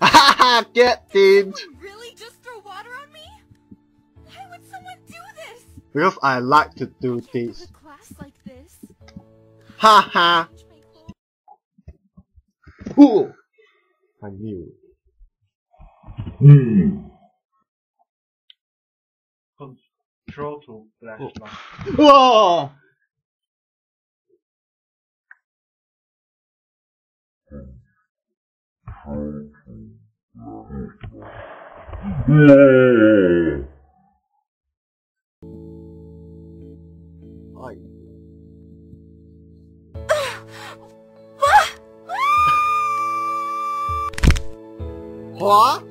Haha, get it! Someone really just throw water on me? Why would someone do this? Because I like to do Can't this. have a class like this. Haha! Change my clothes. Ooh! I knew. Hmm. Control to flashlight. Oh. Whoa! I What?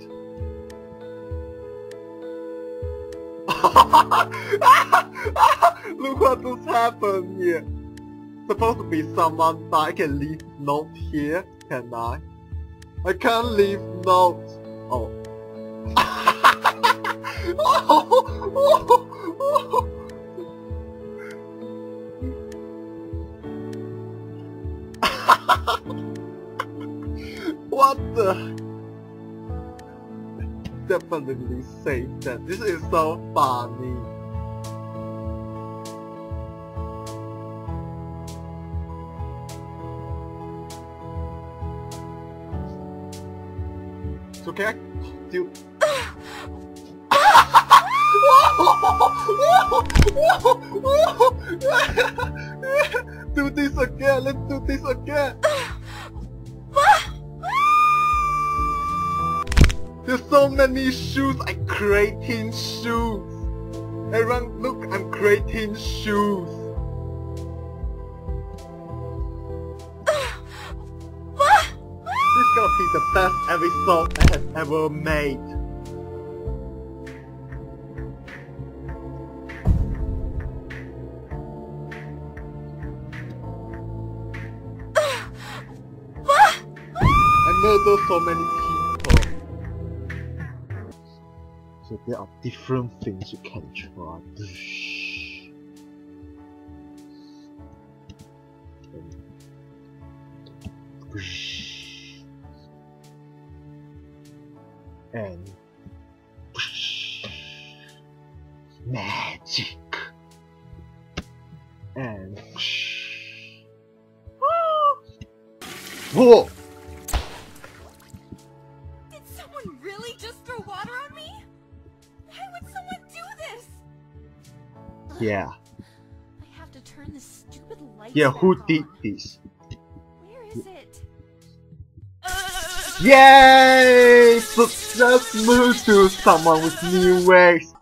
Look what just happened here. Supposed to be someone, I can leave note here, can I? I can't leave note. Oh. what the? Definitely say that. This is so funny. Can I do? this again. Let's do this again. There's so many shoes. I'm creating shoes. Everyone, look, I'm creating shoes. Gonna the best episode I have ever made. I murdered so many people. So there are different things you can try. And magic and whoa Did someone really just throw water on me? Why would someone do this? yeah I have to turn this stupid light. yeah who back did on. this Yay! Success move to someone with new ways.